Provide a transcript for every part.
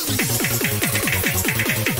どこどこどこどこどこどこどこどこ?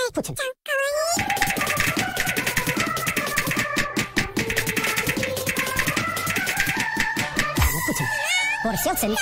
いプチンちゃんかわいいプチン俺セオセミ